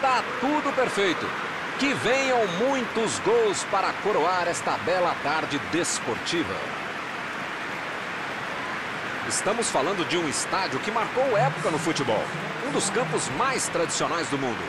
Tá tudo perfeito. Que venham muitos gols para coroar esta bela tarde desportiva. Estamos falando de um estádio que marcou época no futebol. Um dos campos mais tradicionais do mundo.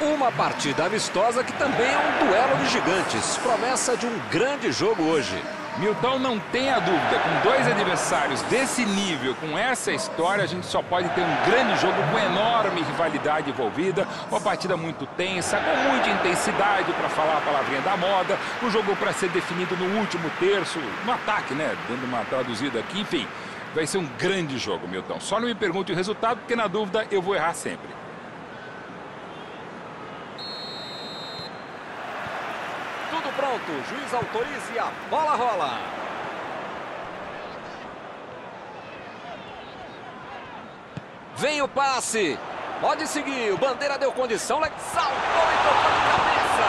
Uma partida amistosa que também é um duelo de gigantes. Promessa de um grande jogo hoje. Milton não tenha dúvida, com dois adversários desse nível, com essa história, a gente só pode ter um grande jogo com enorme rivalidade envolvida, uma partida muito tensa, com muita intensidade, para falar a palavrinha da moda, um jogo para ser definido no último terço, no ataque, né? Dando uma traduzida aqui, enfim, vai ser um grande jogo, Milton. Só não me pergunte o resultado, porque na dúvida eu vou errar sempre. Pronto. O juiz autoriza e a bola rola. Vem o passe. Pode seguir. O Bandeira deu condição. Saltou e tocou de cabeça.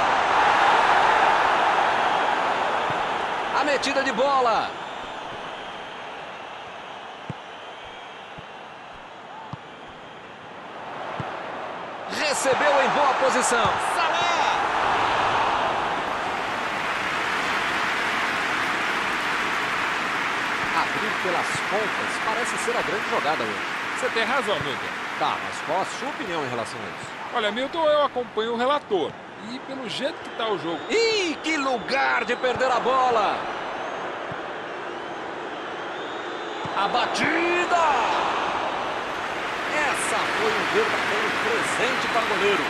A metida de bola. Recebeu em boa posição. Pelas pontas parece ser a grande jogada hoje. Você tem razão, Milton. Tá, mas qual a sua opinião em relação a isso? Olha, Milton, eu acompanho o relator. E pelo jeito que tá o jogo... Ih, que lugar de perder a bola! A batida! Essa foi um verdadeiro presente para o goleiro.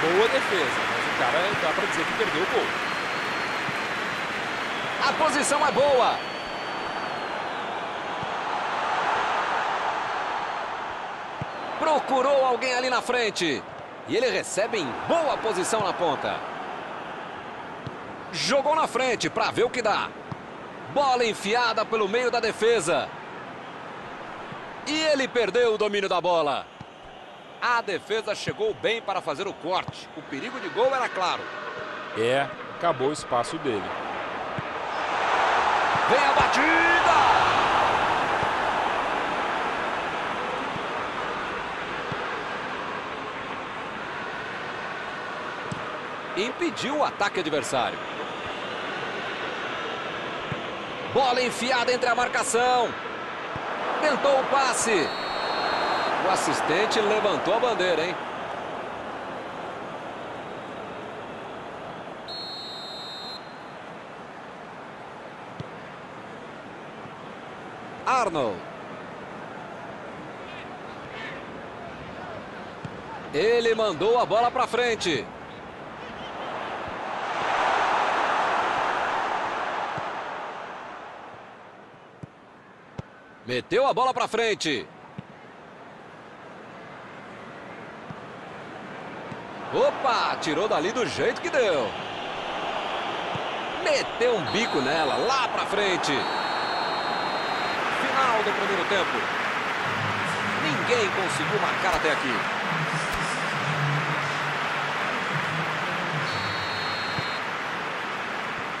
Boa defesa, mas o cara dá para dizer que perdeu o gol. A posição é boa. Procurou alguém ali na frente. E ele recebe em boa posição na ponta. Jogou na frente para ver o que dá. Bola enfiada pelo meio da defesa. E ele perdeu o domínio da bola. A defesa chegou bem para fazer o corte. O perigo de gol era claro. É, acabou o espaço dele. Vem a batida! Impediu o ataque adversário. Bola enfiada entre a marcação. Tentou o passe. O assistente levantou a bandeira, hein? Arnold. Ele mandou a bola para frente. Meteu a bola para frente. Opa, tirou dali do jeito que deu. Meteu um bico nela, lá para frente. Final do primeiro tempo. Ninguém conseguiu marcar até aqui.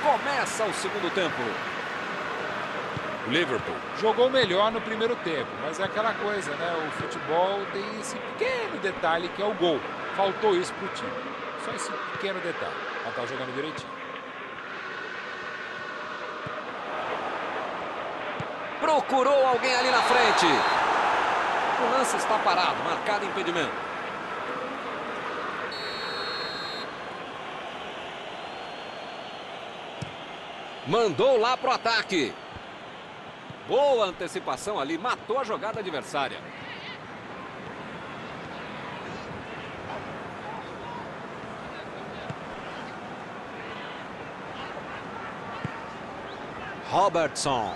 Começa o segundo tempo. Liverpool jogou melhor no primeiro tempo, mas é aquela coisa, né? O futebol tem esse pequeno detalhe que é o gol. Faltou isso para o time. Só esse pequeno detalhe. Mas tá jogando direitinho. Procurou alguém ali na frente. O lance está parado, marcado impedimento. Mandou lá pro ataque. Boa antecipação ali, matou a jogada adversária. Robertson.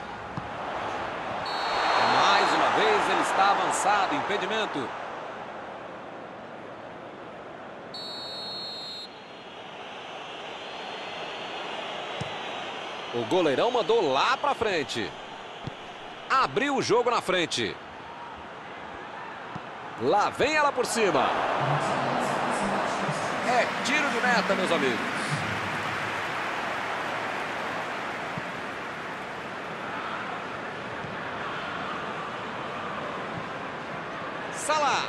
Mais uma vez ele está avançado, impedimento. O goleirão mandou lá para frente abriu o jogo na frente. Lá vem ela por cima. É tiro de meta, meus amigos. Salah.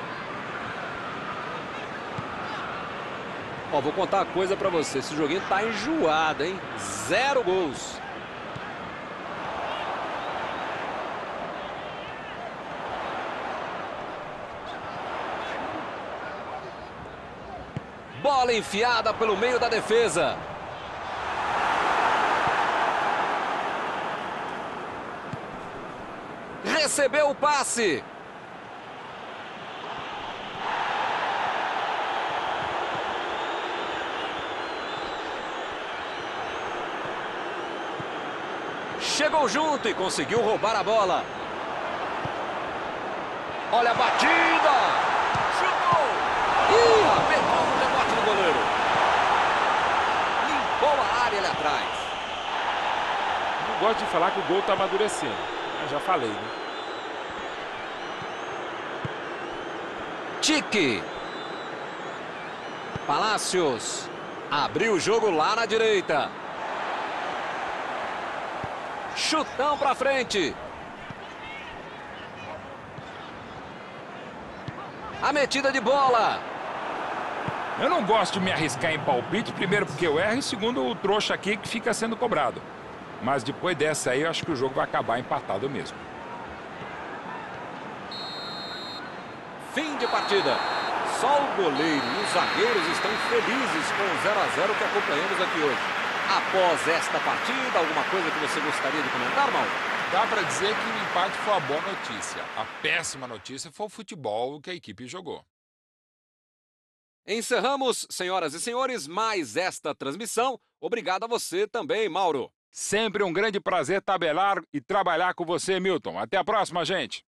Ó, vou contar uma coisa pra você. Esse joguinho tá enjoado, hein? Zero gols. Bola enfiada pelo meio da defesa. Recebeu o passe. Chegou junto e conseguiu roubar a bola. Olha a batida. Chutou. Ih, apertou o rebote do goleiro. Limpou a área ali atrás. Não gosto de falar que o gol tá amadurecendo. Mas já falei, né? Tique. Palácios. Abriu o jogo lá na direita. Chutão pra frente. A metida de bola. Eu não gosto de me arriscar em palpite, primeiro porque eu erro e segundo o trouxa aqui que fica sendo cobrado. Mas depois dessa aí, eu acho que o jogo vai acabar empatado mesmo. Fim de partida. Só o goleiro e os zagueiros estão felizes com o 0 a 0 que acompanhamos aqui hoje. Após esta partida, alguma coisa que você gostaria de comentar, Mauro? Dá para dizer que o empate foi a boa notícia. A péssima notícia foi o futebol que a equipe jogou. Encerramos, senhoras e senhores, mais esta transmissão. Obrigado a você também, Mauro. Sempre um grande prazer tabelar e trabalhar com você, Milton. Até a próxima, gente.